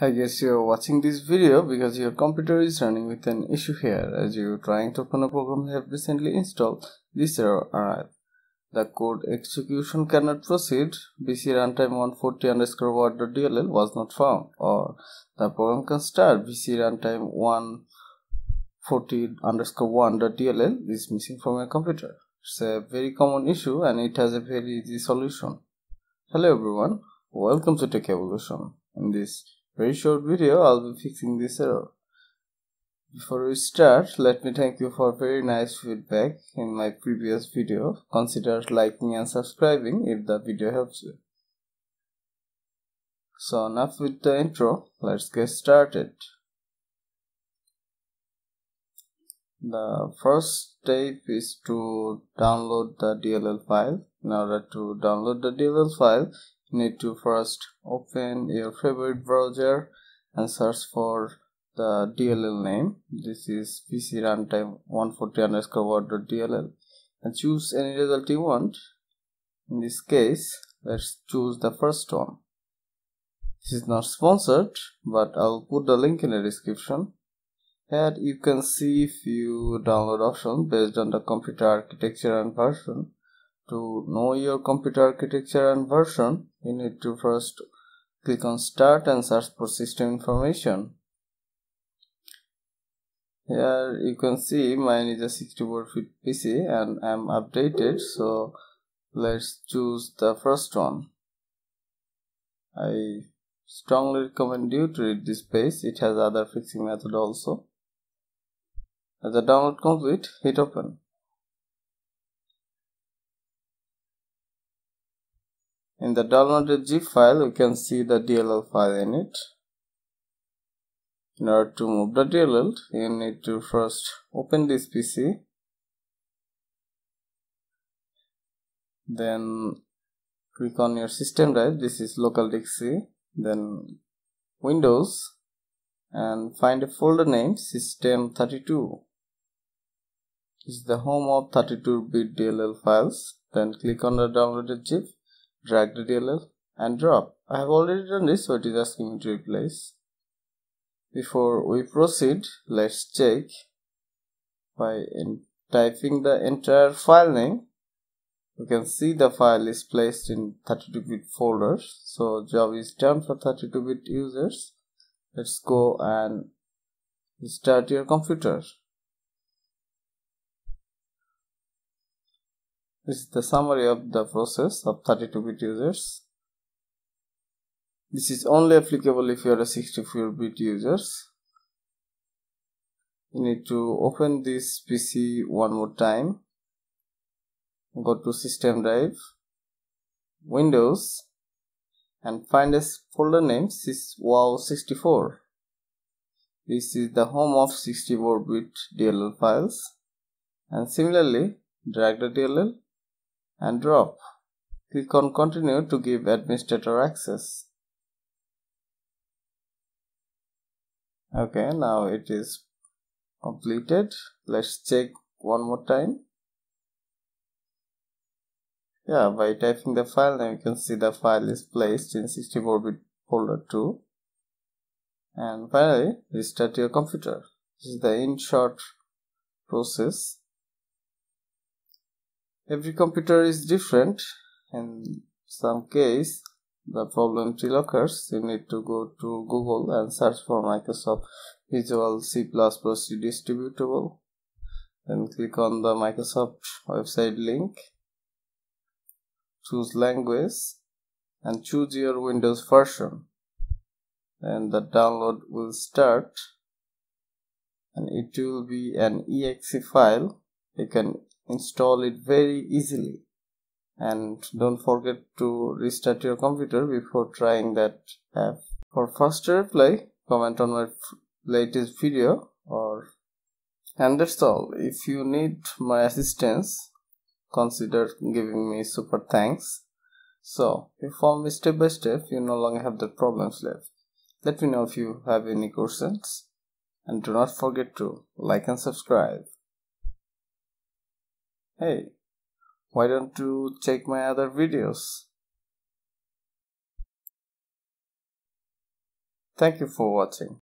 I guess you're watching this video because your computer is running with an issue here as you're trying to open a program you have recently installed. This error arrived. The code execution cannot proceed. VC runtime 140 underscore word.dll was not found or the program can start VC runtime 140 underscore 1.dll is missing from your computer. It's a very common issue and it has a very easy solution. Hello everyone, welcome to Tech Evolution. In this very short video I'll be fixing this error. Before we start, let me thank you for very nice feedback in my previous video. Consider liking and subscribing if the video helps you. So enough with the intro, let's get started. The first step is to download the DLL file. In order to download the DLL file, need to first open your favorite browser and search for the DLL name. This is VC runtime 140 underscore word.dll and choose any result you want. In this case, let's choose the first one. This is not sponsored, but I'll put the link in the description. Here you can see few download options based on the computer architecture and version to know your computer architecture and version you need to first click on start and search for system information. Here you can see mine is a 64 bit pc and i'm updated so let's choose the first one. I strongly recommend you to read this page. It has other fixing method also. As the download complete hit open In the downloaded zip file, we can see the DLL file in it. In order to move the DLL, you need to first open this PC. Then click on your system drive. This is local disk C. Then Windows and find a folder name system32. This is the home of 32-bit DLL files. Then click on the downloaded zip drag the DLL and drop. I have already done this so it is asking me to replace. Before we proceed, let's check by typing the entire file name. You can see the file is placed in 32-bit folders. So job is done for 32-bit users. Let's go and start your computer. This is the summary of the process of 32-bit users. This is only applicable if you are a 64-bit users. You need to open this PC one more time. Go to system drive, Windows, and find a folder name wow64. This is the home of 64-bit DLL files. And similarly, drag the DLL and drop. Click on continue to give administrator access. Okay, now it is completed. Let's check one more time. Yeah, by typing the file name, you can see the file is placed in 64-bit folder 2. And finally, restart your computer. This is the in short process every computer is different. In some case the problem still occurs. You need to go to google and search for microsoft visual c++ distributable. Then click on the microsoft website link. Choose language and choose your windows version. And the download will start. And it will be an exe file. You can install it very easily. And don't forget to restart your computer before trying that app. For faster reply comment on my latest video or and that's all. If you need my assistance consider giving me super thanks. So you follow me step by step you no longer have the problems left. Let me know if you have any questions. And do not forget to like and subscribe Hey, why don't you check my other videos? Thank you for watching.